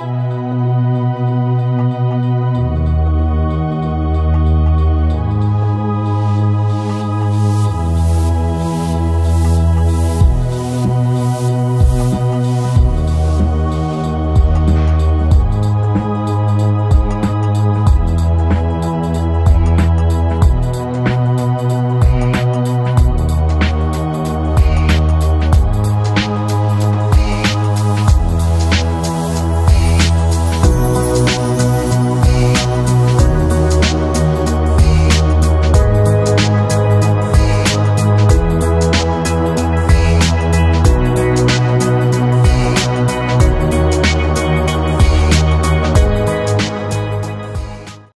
うん。